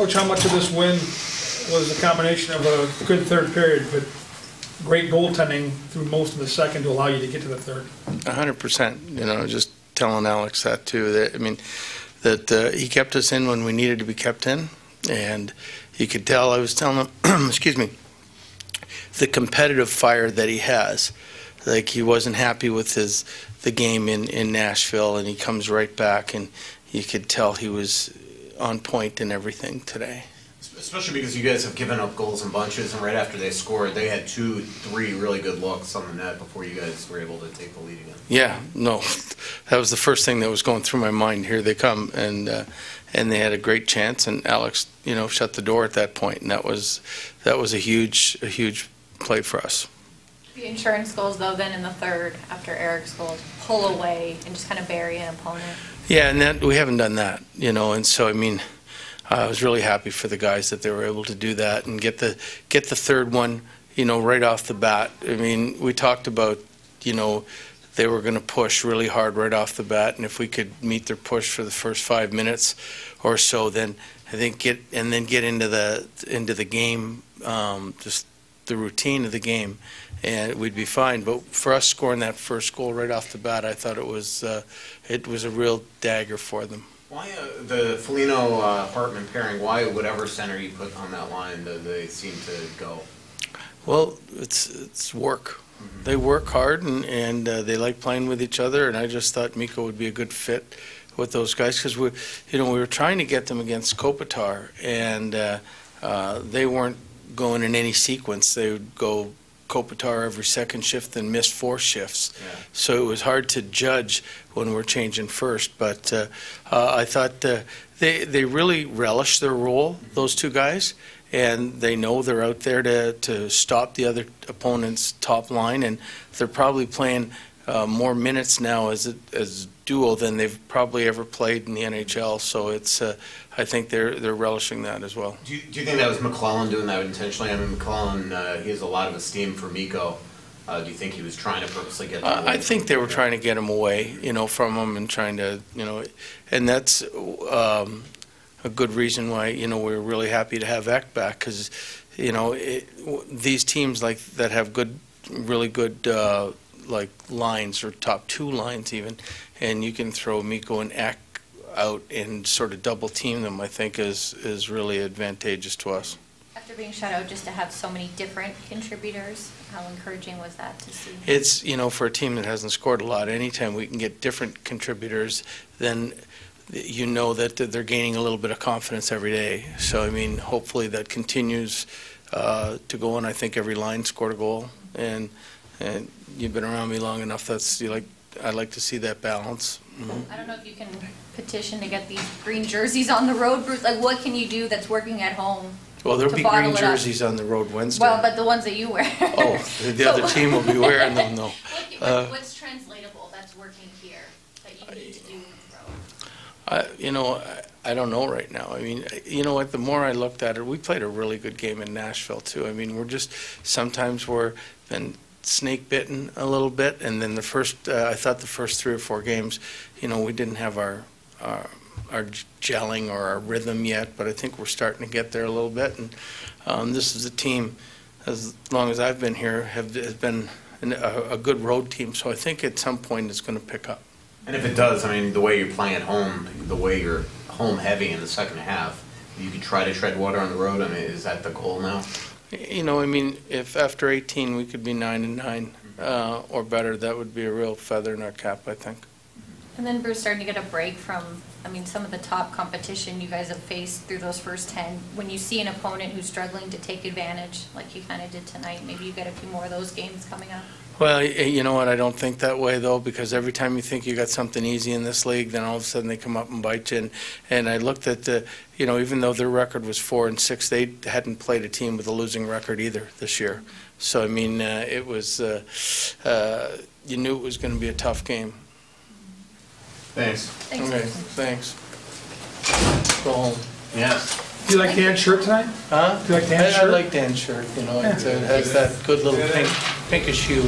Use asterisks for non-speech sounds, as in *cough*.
Coach, how much of this win was a combination of a good third period, but great goaltending through most of the second to allow you to get to the third? A hundred percent, you know, just telling Alex that too, that, I mean, that, uh, he kept us in when we needed to be kept in, and you could tell, I was telling him, *clears throat* excuse me, the competitive fire that he has, like, he wasn't happy with his, the game in, in Nashville, and he comes right back, and you could tell he was on point and everything today. Especially because you guys have given up goals in bunches, and right after they scored, they had two, three really good looks on the net before you guys were able to take the lead again. Yeah, no, *laughs* that was the first thing that was going through my mind. Here they come, and uh, and they had a great chance, and Alex, you know, shut the door at that point, and that was that was a huge a huge play for us. The insurance goals though, then in the third, after Eric's goal, pull away and just kind of bury an opponent. Yeah, and that we haven't done that, you know, and so I mean, I was really happy for the guys that they were able to do that and get the get the third one, you know, right off the bat. I mean, we talked about, you know, they were going to push really hard right off the bat, and if we could meet their push for the first five minutes or so, then I think get and then get into the into the game, um, just the routine of the game, and we'd be fine. But for us scoring that first goal right off the bat, I thought it was uh, it was a real dagger for them. Why uh, the Foligno uh, Hartman pairing? Why whatever center you put on that line, they seem to go? Well, it's it's work. They work hard and and uh, they like playing with each other. And I just thought Mikko would be a good fit with those guys because we, you know, we were trying to get them against Kopitar and uh, uh, they weren't going in any sequence. They would go Kopitar every second shift and miss four shifts. Yeah. So it was hard to judge when we're changing first. But uh, uh, I thought uh, they they really relish their role. Those two guys and they know they're out there to, to stop the other opponent's top line, and they're probably playing uh, more minutes now as a, as duo than they've probably ever played in the NHL. So it's uh, I think they're they're relishing that as well. Do you, do you think that was McLellan doing that intentionally? I mean, McLellan, uh, he has a lot of esteem for Mikko. Uh, do you think he was trying to purposely get? them I I think they were trying to get him away, you know, from him and trying to, you know, and that's um, a good reason why, you know, we're really happy to have Ek back because, you know, it, w- these teams like that have good, really good, uh, like lines or top two lines even, and you can throw Mikko and Ek out and sort of double team them. I think is is really advantageous to us. After being shut out, just to have so many different contributors, how encouraging was that to see? It's, you know, for a team that hasn't scored a lot, anytime we can get different contributors, then you know that they're gaining a little bit of confidence every day. So, I mean, hopefully that continues uh, to go, and I think every line scored a goal. And, and you've been around me long enough, that's, you like, I'd like to see that balance. Mhm. I don't know if you can petition to get these green jerseys on the road, Bruce, like what can you do that's working at home? Well, there'll To be bottle green it up. jerseys on the road Wednesday. Well, but the ones that you wear. Oh, the other *laughs* So- team will be wearing them, though. *laughs* What- Uh, What's translatable that's working here, that you need to do on the road? I, you know, I, I don't know right now. I mean, you know what? The more I looked at it, we played a really good game in Nashville too. I mean, we're just sometimes we're been snake bitten a little bit, and then the first, uh, I thought the first three or four games, you know, we didn't have our, our our gelling or our rhythm yet, but I think we're starting to get there a little bit. And um, this is a team, as long as I've been here, have has been an, a, a good road team. So I think at some point it's going to pick up. And if it does, I mean, the way you're playing at home, the way you're home heavy in the second half, you could try to tread water on the road. I mean, is that the goal now? You know, I mean, if after 18 we could be nine and nine uh, or better, that would be a real feather in our cap, I think. And then Bruce starting to get a break from, I mean, some of the top competition you guys have faced through those first 10. When you see an opponent who's struggling to take advantage, like you kind of did tonight, maybe you get a few more of those games coming up. Well, you know what? I don't think that way though, because every time you think you got something easy in this league, then all of a sudden they come up and bite you. And, and I looked at the, you know, even though their record was four and six, they hadn't played a team with a losing record either this year. So I mean, uh, it was, uh, uh, you knew it was going to be a tough game. Thanks. Thanks, Okay, thanks. Go home. Yes. Do you like Dan's shirt tonight? Huh? Do you like Dan's I- I shirt? like Dan's shirt, you know, it's- it has that good little pink, pinkish hue.